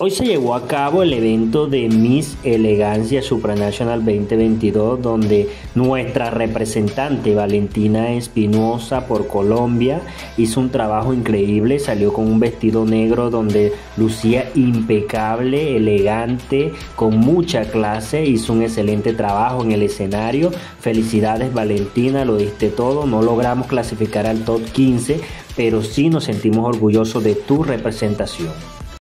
Hoy se llevó a cabo el evento de Miss Elegancia Supranational 2022 donde nuestra representante Valentina Espinosa por Colombia hizo un trabajo increíble, salió con un vestido negro donde lucía impecable, elegante, con mucha clase, hizo un excelente trabajo en el escenario. Felicidades Valentina, lo diste todo, no logramos clasificar al top 15, pero sí nos sentimos orgullosos de tu representación.